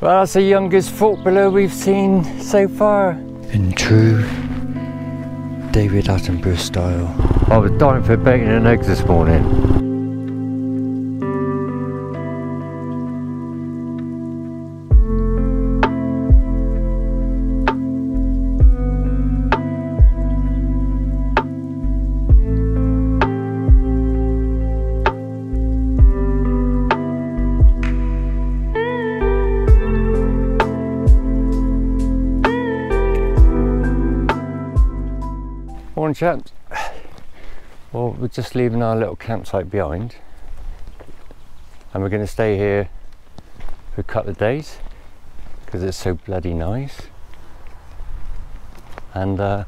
Well, that's the youngest fort below we've seen so far. In true David Attenborough style. I was dying for bacon and eggs this morning. Well, we're just leaving our little campsite behind. And we're going to stay here for a couple of days because it's so bloody nice. And uh,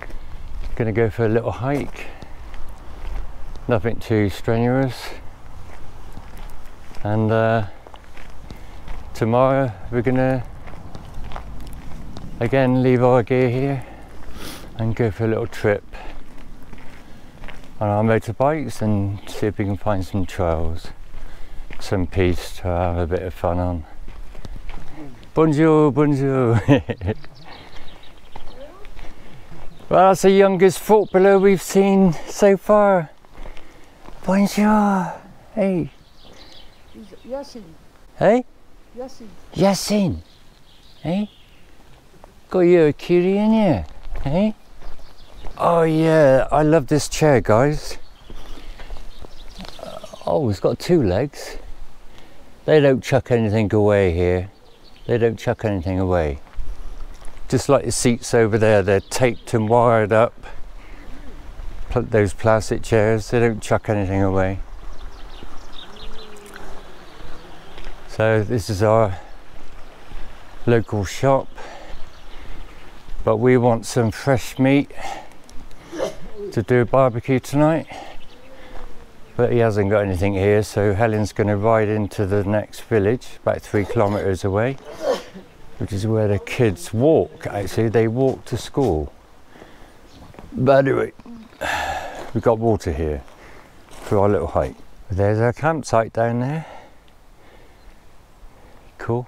we're going to go for a little hike. Nothing too strenuous. And uh, tomorrow we're going to again leave our gear here and go for a little trip on our motorbikes and see if we can find some trails, some pistes to have a bit of fun on. Bonjour, bonjour. well, that's the youngest fort below we've seen so far. Bonjour. Hey. Yasin. Hey? Yasin. Yasin. Hey? Got you a cutie in here. Hey? Oh yeah, I love this chair, guys. Oh, it's got two legs. They don't chuck anything away here. They don't chuck anything away. Just like the seats over there, they're taped and wired up. Those plastic chairs, they don't chuck anything away. So this is our local shop. But we want some fresh meat to do a barbecue tonight. But he hasn't got anything here, so Helene's going to ride into the next village, about three kilometres away, which is where the kids walk. Actually, they walk to school. But anyway, we've got water here for our little hike. There's our campsite down there. Cool.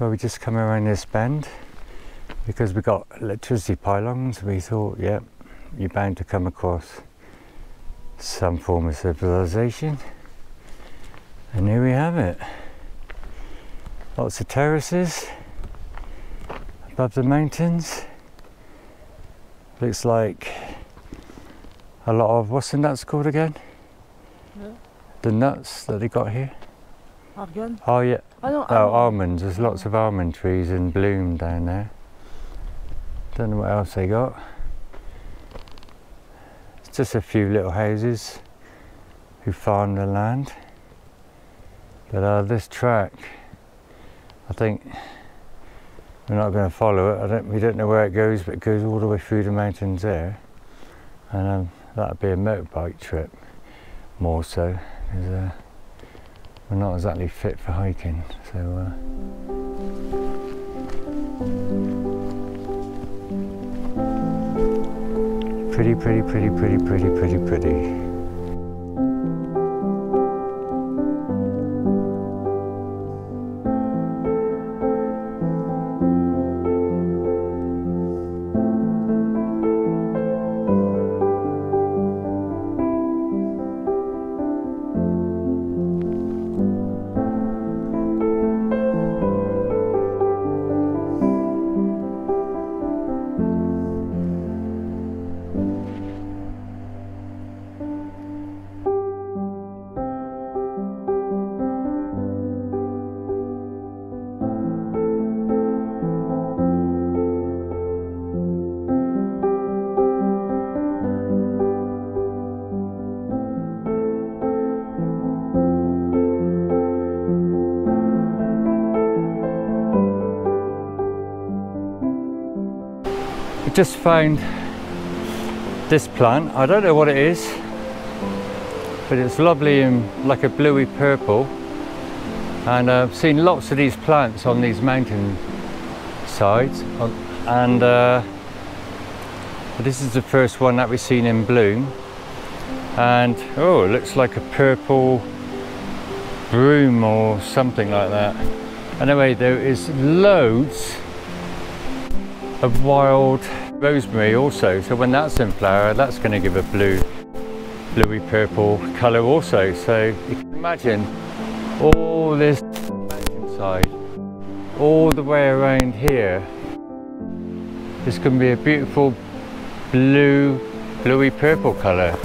Well, we just come around this bend because we got electricity pylons. We thought, yeah, you're bound to come across some form of civilization. And here we have it. Lots of terraces above the mountains. Looks like a lot of what's the nuts called again? Yeah. The nuts that they got here. Again? Oh yeah, I don't. Oh, almonds. There's lots of almond trees in bloom down there. Don't know what else they got. It's just a few little houses who farm the land. But uh, this track, I think we're not going to follow it. I don't. We don't know where it goes, but it goes all the way through the mountains there, and um, that'd be a motorbike trip, more so. We're not exactly fit for hiking, so. Uh, pretty, pretty, pretty, pretty, pretty, pretty, pretty. Just found this plant. I don't know what it is, but it's lovely in like a bluey purple. And I've seen lots of these plants on these mountain sides. And uh, this is the first one that we've seen in bloom. And oh, it looks like a purple broom or something like that. Anyway, there is loads of wild rosemary also. So when that's in flower, that's going to give a blue, bluey purple colour also. So you can imagine all this mountainside, all the way around here. This can be a beautiful blue, bluey purple colour.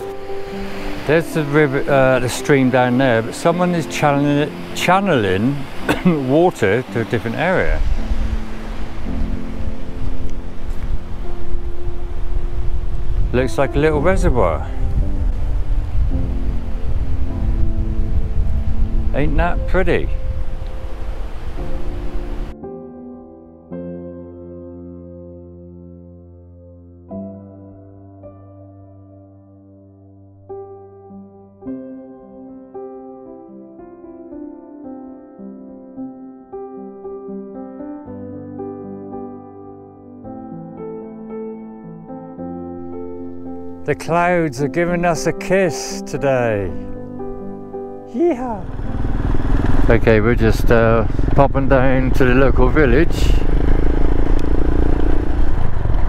There's the river, uh, the stream down there, but someone is channeling, channeling water to a different area. Looks like a little reservoir. Ain't that pretty? The clouds are giving us a kiss today. Yeah. Okay, we're just uh, popping down to the local village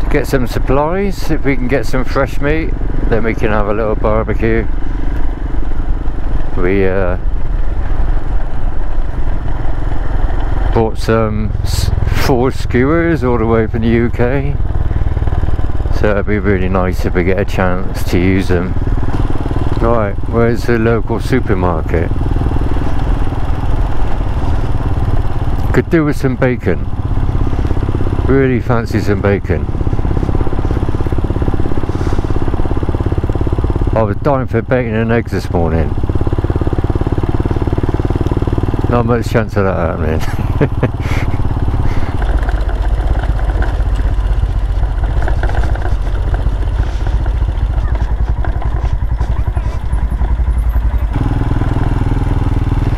to get some supplies. If we can get some fresh meat, then we can have a little barbecue. We uh, bought some four skewers all the way from the UK. So it'd be really nice if we get a chance to use them. Right, where's the local supermarket? Could do with some bacon. Really fancy some bacon. I was dying for bacon and eggs this morning. Not much chance of that happening.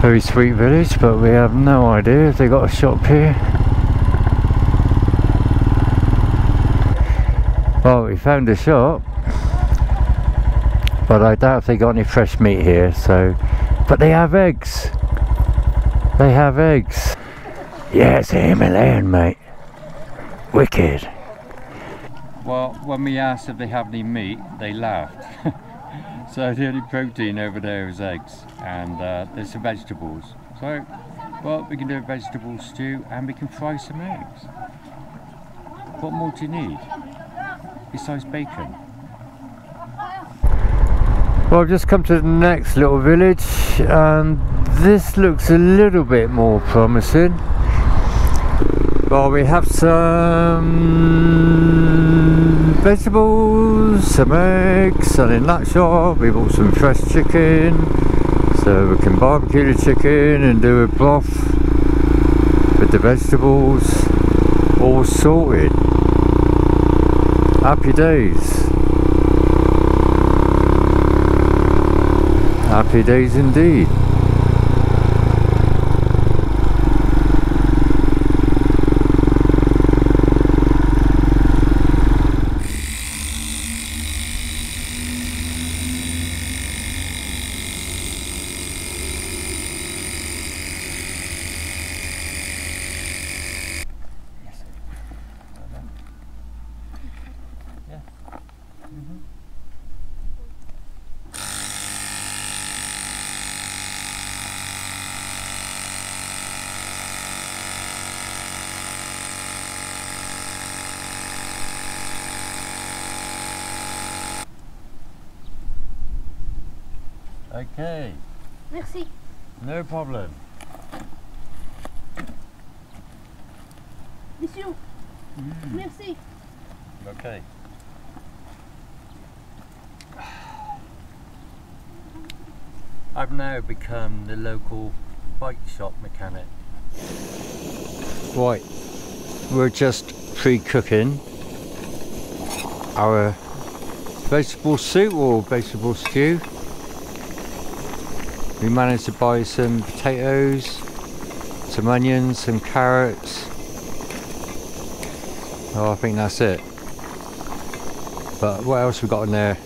very sweet village but we have no idea if they got a shop here. Well we found a shop but I doubt if they got any fresh meat here so but they have eggs. They have eggs. Yeah it's Himalayan mate. Wicked. Well when we asked if they have any meat they laughed So the only protein over there is eggs and uh, there's some vegetables. So, well, we can do a vegetable stew and we can fry some eggs. What more do you need besides bacon? Well, I've just come to the next little village and this looks a little bit more promising. Well, we have some vegetables, some eggs, and in that shop we bought some fresh chicken so we can barbecue the chicken and do a broth with the vegetables all sorted. Happy days. Happy days indeed. Okay. Merci. No problem. Monsieur. Mm. Merci. Okay. I've now become the local bike shop mechanic. Right, we're just pre-cooking our vegetable soup or vegetable stew. We managed to buy some potatoes, some onions, some carrots. Oh, I think that's it. But what else we got in there?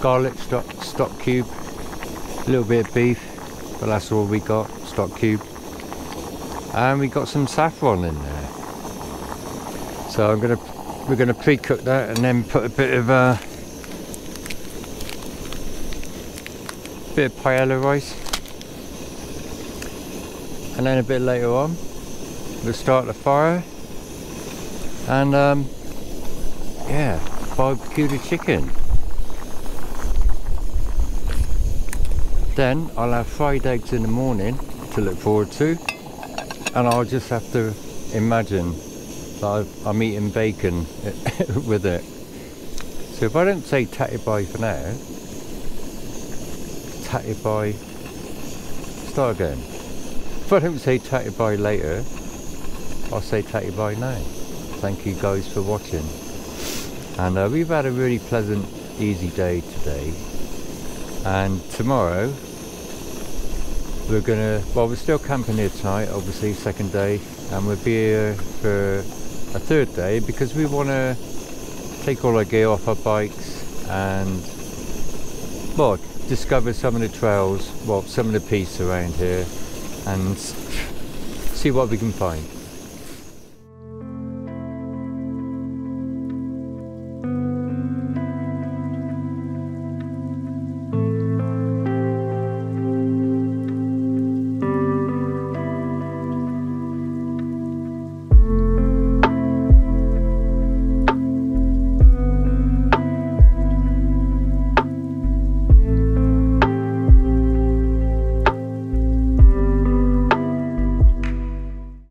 Garlic stock, stock cube, a little bit of beef, but that's all we got, stock cube. And we got some saffron in there. So I'm gonna, we're gonna pre-cook that and then put a bit of uh, bit of paella rice. And then a bit later on, we'll start the fire. And um, yeah, barbecue the chicken. Then I'll have fried eggs in the morning to look forward to. And I'll just have to imagine that I'm eating bacon with it. So if I don't say tatty bye for now, tatty by start again. If I don't say tatty by later, I'll say tatty by now. Thank you guys for watching. And uh, we've had a really pleasant, easy day today. And tomorrow, we're gonna, well, we're still camping here tonight, obviously, second day. And we'll be here for a third day because we want to take all our gear off our bikes and, well, discover some of the trails, well, some of the pistes around here and see what we can find.